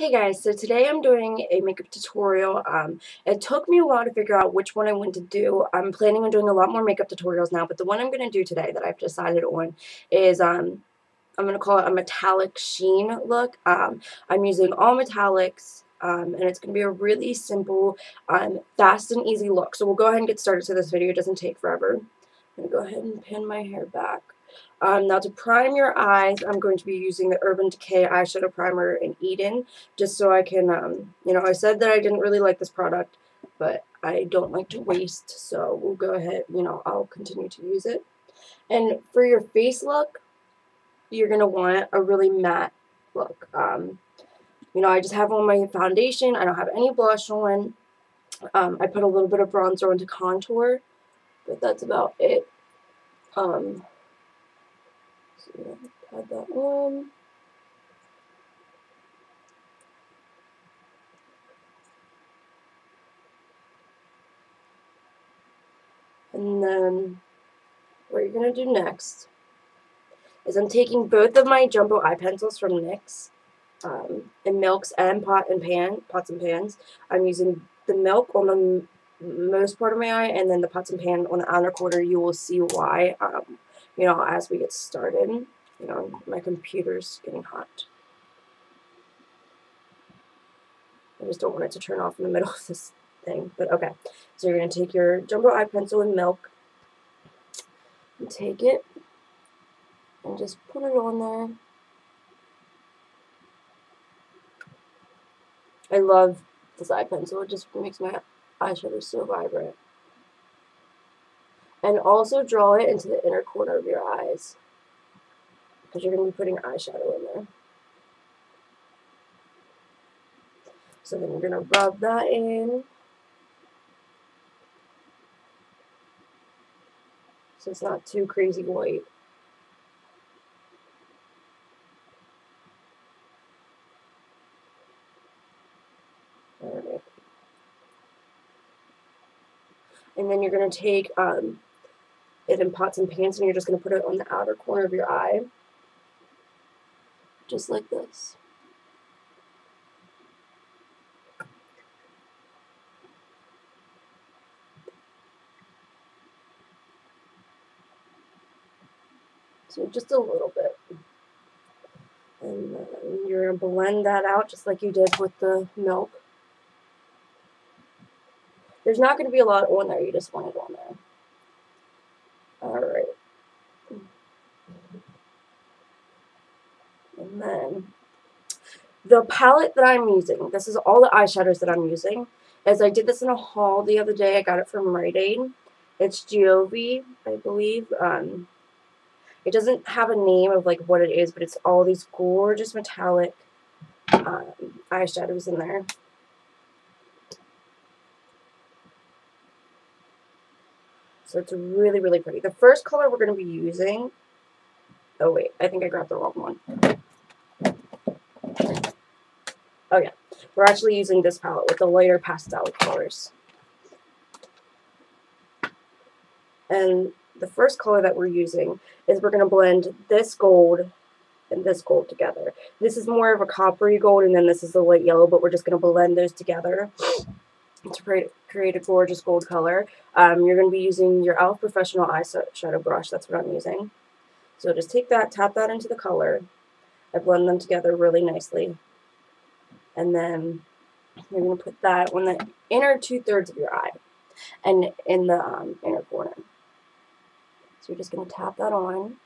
Hey guys, so today I'm doing a makeup tutorial. Um, it took me a while to figure out which one I want to do. I'm planning on doing a lot more makeup tutorials now, but the one I'm going to do today that I've decided on is, um, I'm going to call it a metallic sheen look. Um, I'm using all metallics, um, and it's going to be a really simple, um, fast and easy look. So we'll go ahead and get started so this video doesn't take forever. I'm going to go ahead and pin my hair back. Um, now to prime your eyes, I'm going to be using the Urban Decay Eyeshadow Primer in Eden, just so I can, um, you know, I said that I didn't really like this product, but I don't like to waste, so we'll go ahead, you know, I'll continue to use it. And for your face look, you're going to want a really matte look. Um, you know, I just have on my foundation. I don't have any blush on. Um, I put a little bit of bronzer on to contour, but that's about it. Um, so add that on. And then what you're going to do next is I'm taking both of my jumbo eye pencils from NYX um, milks and pot and pan, pots and pans. I'm using the milk on the most part of my eye and then the pots and pan on the outer corner. You will see why um, you know, as we get started. You know, my computer's getting hot. I just don't want it to turn off in the middle of this thing, but okay. So you're going to take your jumbo eye pencil and milk and take it and just put it on there. I love this eye pencil. It just makes my eyeshadow so vibrant. And also draw it into the inner corner of your eyes. Because you're going to be putting eyeshadow in there. So then you're going to rub that in. So it's not too crazy white. All right. And then you're going to take um, in pots and pans and you're just going to put it on the outer corner of your eye. Just like this. So just a little bit. And then you're going to blend that out just like you did with the milk. There's not going to be a lot on there. You just want it on there. Alright. And then the palette that I'm using, this is all the eyeshadows that I'm using, as I did this in a haul the other day. I got it from Rite Aid. It's Giove, I believe. Um, it doesn't have a name of like what it is, but it's all these gorgeous metallic um, eyeshadows in there. So it's really, really pretty. The first color we're going to be using, oh wait, I think I grabbed the wrong one. Oh yeah, we're actually using this palette with the lighter pastel colors. And the first color that we're using is we're going to blend this gold and this gold together. This is more of a coppery gold and then this is the light yellow, but we're just going to blend those together to create, create a gorgeous gold color. Um, you're going to be using your e.l.f. Professional Eyeshadow Brush. That's what I'm using. So just take that, tap that into the color. I blend them together really nicely. And then you're going to put that on the inner two-thirds of your eye and in the um, inner corner. So you're just going to tap that on.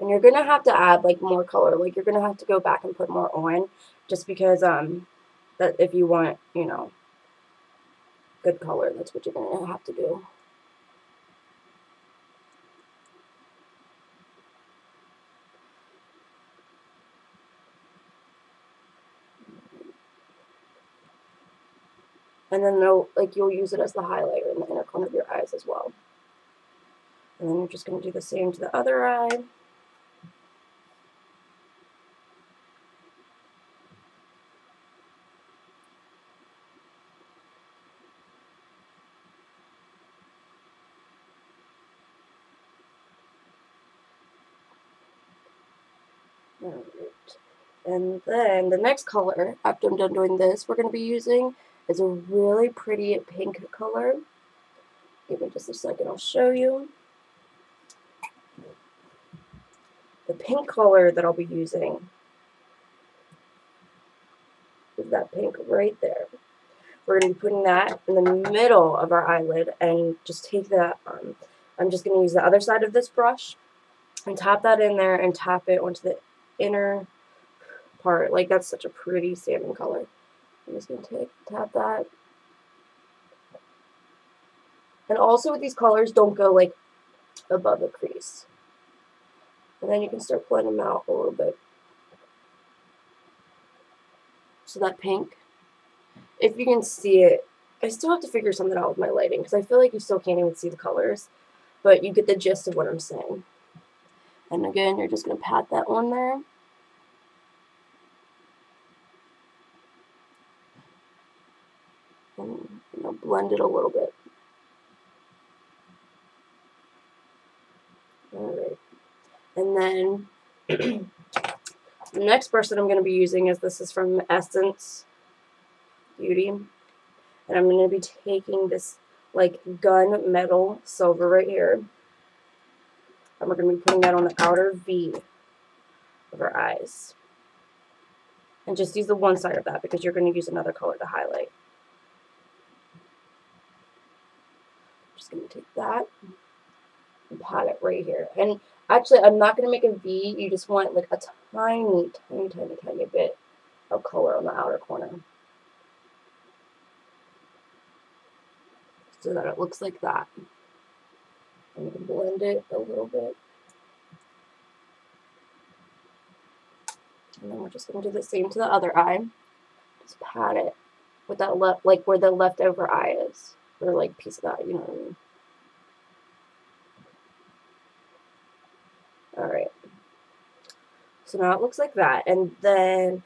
And you're going to have to add like more color. Like you're going to have to go back and put more on just because um, that if you want, you know, good color, that's what you're going to have to do. And then they'll, like you'll use it as the highlighter in the inner corner of your eyes as well. And then you're just going to do the same to the other eye. And then the next color, after I'm done doing this, we're going to be using is a really pretty pink color. Give me just a second, I'll show you. The pink color that I'll be using is that pink right there. We're going to be putting that in the middle of our eyelid and just take that, um, I'm just going to use the other side of this brush and tap that in there and tap it onto the inner part. Like that's such a pretty salmon color. I'm just going to take tap that. And also with these colors, don't go like above the crease. And then you can start blending them out a little bit. So that pink, if you can see it, I still have to figure something out with my lighting because I feel like you still can't even see the colors. But you get the gist of what I'm saying. And again, you're just going to pat that on there. And you know, blend it a little bit. Alright. And then the next brush that I'm going to be using is this is from Essence Beauty. And I'm going to be taking this like gun metal silver right here. And we're going to be putting that on the outer V of our eyes. And just use the one side of that because you're going to use another color to highlight. Just going to take that and pat it right here. And actually, I'm not going to make a V. You just want like a tiny, tiny, tiny, tiny bit of color on the outer corner. So that it looks like that. And you can blend it a little bit. And then we're just going to do the same to the other eye. Just pat it with that left, like where the leftover eye is. Or like piece of that, you know what I mean. Alright. So now it looks like that. And then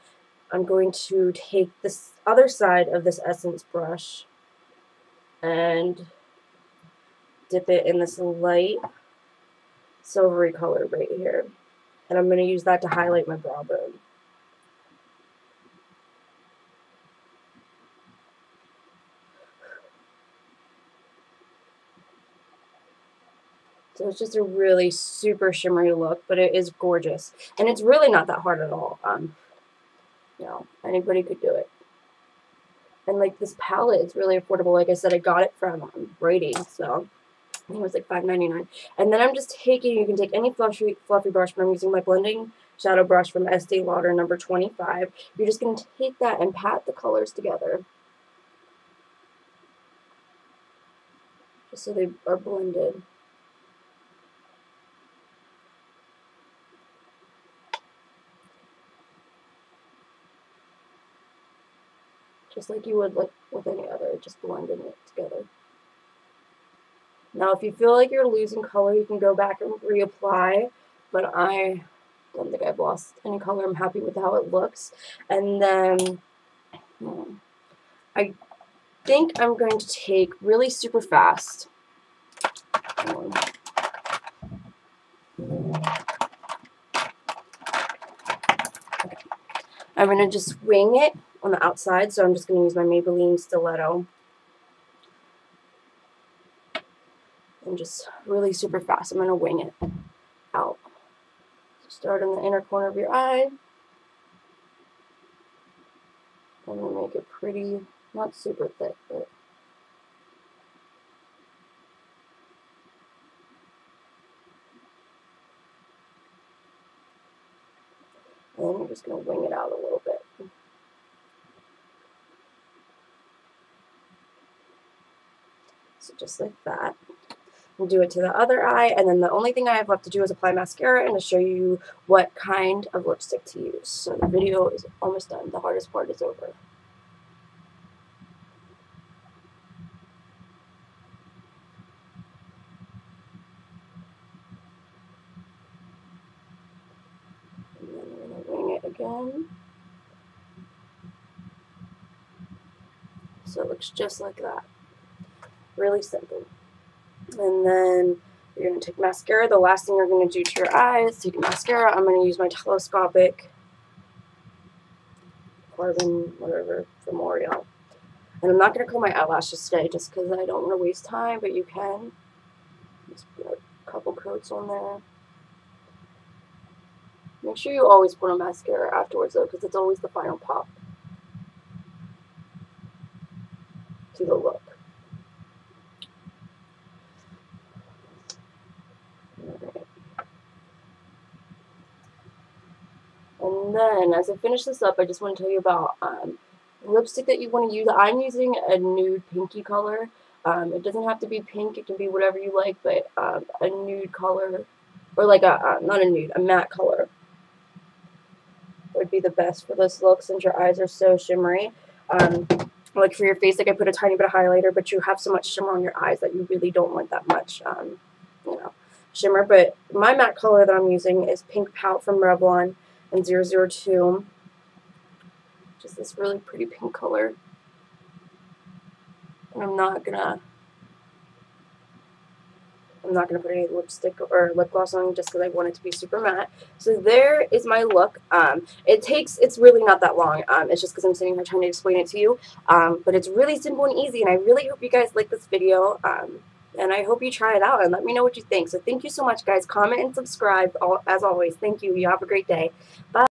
I'm going to take this other side of this Essence brush and dip it in this light silvery color right here. And I'm going to use that to highlight my brow bone. So it's just a really super shimmery look, but it is gorgeous. And it's really not that hard at all. Um, you know, anybody could do it. And like this palette is really affordable. Like I said, I got it from um, Rite Aid, so I think it was like $5.99. And then I'm just taking, you can take any fluffy, fluffy brush, but I'm using my blending shadow brush from Estee Lauder number 25. You're just going to take that and pat the colors together. Just so they are blended. Just like you would like with any other, just blending it together. Now, if you feel like you're losing color, you can go back and reapply, but I don't think I've lost any color. I'm happy with how it looks. And then hmm, I think I'm going to take really super fast. I'm going to just wing it on the outside, so I'm just going to use my Maybelline Stiletto. And just really super fast. I'm going to wing it out. So start in the inner corner of your eye. And then make it pretty, not super thick, but And you're just going to wing it out a little bit. So just like that. We'll do it to the other eye, and then the only thing I have left to do is apply mascara and to show you what kind of lipstick to use. So the video is almost done. The hardest part is over. And then going to wing it again. So it looks just like that. Really simple. And then you're going to take mascara. The last thing you're going to do to your eyes, take mascara. I'm going to use my telescopic Carbon, whatever, from L'Oreal. And I'm not going to curl my eyelashes today just because I don't want to waste time, but you can. Just put a couple coats on there. Make sure you always put on mascara afterwards though, because it's always the final pop to the look. And then, as I finish this up, I just want to tell you about um, lipstick that you want to use. I'm using a nude pinky color. Um, it doesn't have to be pink. It can be whatever you like, but um, a nude color, or like a, uh, not a nude, a matte color would be the best for this look since your eyes are so shimmery. Um, like for your face, like I put a tiny bit of highlighter, but you have so much shimmer on your eyes that you really don't want that much, um, you know, shimmer. But my matte color that I'm using is Pink Pout from Revlon and 002. Just this really pretty pink color. And I'm not gonna I'm not going to put any lipstick or lip gloss on just because I want it to be super matte. So there is my look. Um, it takes, it's really not that long. Um, it's just because I'm sitting here trying to explain it to you. Um, but it's really simple and easy, and I really hope you guys like this video. Um, and I hope you try it out and let me know what you think. So thank you so much, guys. Comment and subscribe, as always. Thank you. You have a great day. Bye.